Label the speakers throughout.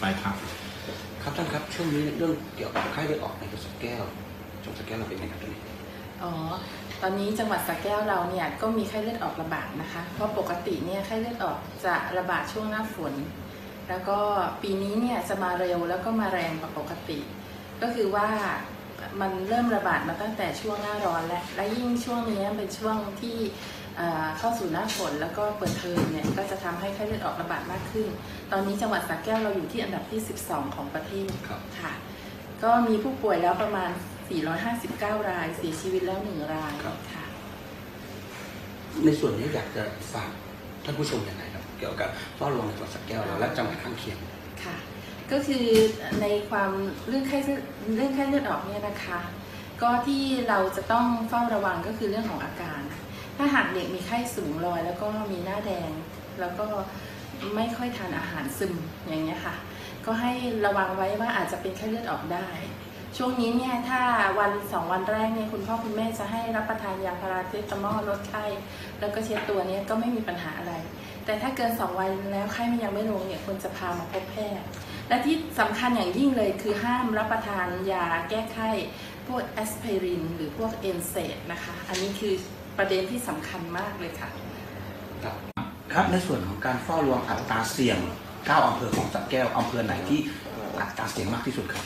Speaker 1: ไปครับ
Speaker 2: ครับท่านครับช่วงนี้เรื่องเกี่ยวกับไข้เลือดออกในกระสุนแก้วจังหวัดสระแก้วเราเป็นไงครับตอนนี้
Speaker 3: อ๋อตอนนี้จังหวัดสระแก้วเราเนี่ยก็มีไข้เลือดออกระบาดนะคะ เพราะปกติเนี่ยไข้เลือดออกจะระบาดช่วงหน้าฝน แล้วก็ปีนี้เนี่ยจะมาเร็วแล้วก็มาแรงกว่าปกติ ก็คือว่ามันเริ่มระบาดมาตั้งแต่ช่วงหน้าร้อนแล้วและยิ่งช่วงนี้เป็นช่วงที่ เอ่อเข้าสู่หน้าฝนแล้วก็เปิดเทอมเนี่ยก็จะทำให้ไข้เลือดออกระบาดมากขึ้น ตอนนี้จังหวัดสระแก้วเราอยู่ที่อันดับที่ 12 ของประเทศ
Speaker 2: ครับ
Speaker 3: ค่ะ ก็มีผู้ป่วยแล้วประมาณ 459 ราย เสียชีวิตแล้ว 1 ราย
Speaker 2: ครับ
Speaker 3: ค่ะ
Speaker 2: ในส่วนนี้อยากจะฝากท่านผู้ชมยังไงครับ เกี่ยวกับเฝ้าระวังในจังหวัดสระแก้วเราและจังหวัดข้างเคียง
Speaker 3: ค่ะ ก็คือในความเรื่องไข้เลือดเรื่องไข้เลือดออกเนี่ยนะคะ ก็ที่เราจะต้องเฝ้าระวังก็คือเรื่องของอาการถ้า หากเด็กมีไข้สูงลอย แล้วก็มีหน้าแดง แล้วก็ไม่ค่อยทานอาหารซึมอย่างเงี้ยค่ะ ก็ให้ระวังไว้ว่าอาจจะเป็นไข้เลือดออกได้ ช่วงนี้เนี่ยถ้าวันสองวันแรกเนี่ยคุณพ่อคุณแม่จะให้รับประทานยาพาราเซตามอลลดไข้แล้วก็เช็ดตัวเนี่ยก็ไม่มีปัญหาอะไร แต่ถ้าเกินสองวันแล้วไข้มันยังไม่ลงเนี่ยควรจะพามาพบแพทย์และที่สำคัญอย่างยิ่งเลยคือห้ามรับประทานยาแก้ไข้พวกแอสไพรินหรือพวกเอนเซดนะคะ อันนี้คือ ประเด็นที่สำคัญมากเลยค่ะ
Speaker 2: ครับครับในส่วนของการเฝ้าระวังอัตราเสี่ยง 9อำเภอของสระแก้วอำเภอไหนที่อัตราเสี่ยงมากที่สุดครับ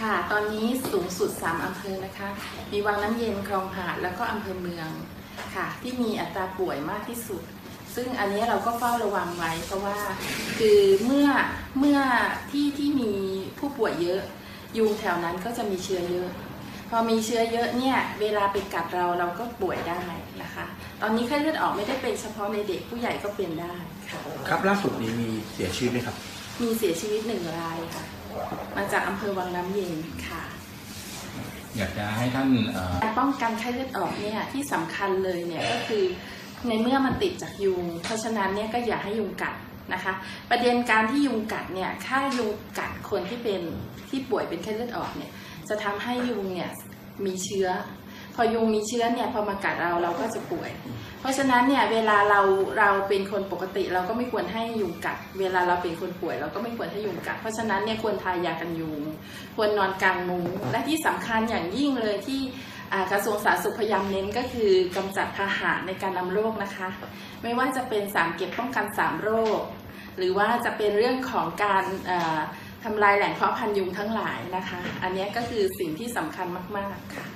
Speaker 3: ค่ะ ตอนนี้สูงสุด 3 อำเภอนะคะ มีวังน้ำเย็นคลองหาดแล้วก็อำเภอเมืองค่ะ ที่มีอัตราป่วยมากที่สุด ซึ่งอันนี้เราก็เฝ้าระวังไว้เพราะว่า คือเมื่อเมื่อที่ที่มีผู้ป่วยเยอะ ยุงแถวนั้นก็จะมีเชื้อเยอะ พอมีเชื้อเยอะเนี่ยเวลาไปกัดเราเราก็ป่วยได้นะคะ ตอนนี้ไข้เลือดออกไม่ได้เป็นเฉพาะในเด็กผู้ใหญ่ก็เป็นได้ค่ะ
Speaker 2: ครับล่าสุดนี้มีเสียชีวิตไหมครับ
Speaker 3: มีเสียชีวิตหนึ่งรายค่ะ มาจากอำเภอวังน้ำเย็นค่ะ
Speaker 1: อยากจะให้ท่านเอ่อ
Speaker 3: การป้องกันไข้เลือดออกเนี่ยที่สำคัญเลยเนี่ยก็คือในเมื่อมันติดจากยุง เพราะฉะนั้นเนี่ยก็อย่าให้ยุงกัดนะคะ ประเด็นการที่ยุงกัดเนี่ยถ้ายุงกัดคนที่เป็นที่ป่วยเป็นไข้เลือดออกเนี่ย จะทำให้ยุงเนี่ยมีเชื้อ พอยุงมีเชื้อเนี่ยพอมากัดเราเราก็จะป่วย เพราะฉะนั้นเนี่ยเวลาเราเราเป็นคนปกติเราก็ไม่ควรให้ยุงกัด เวลาเราเป็นคนป่วย เราก็ไม่ควรให้ยุงกัด เพราะฉะนั้นเนี่ยควรทายากันยุง ควรนอนกลางมุ้งและที่สำคัญอย่างยิ่งเลยที่กระทรวงสาธารณสุขพยายามเน้นก็คือกำจัดพาหะในการนำโรคนะคะ ไม่ว่าจะเป็นสารเก็บป้องกันสามโรค หรือว่าจะเป็นเรื่องของการ ทำลายแหล่งเพาะพันยุงทั้งหลายนะคะ อันนี้ก็คือสิ่งที่สำคัญมาก ๆ ค่ะ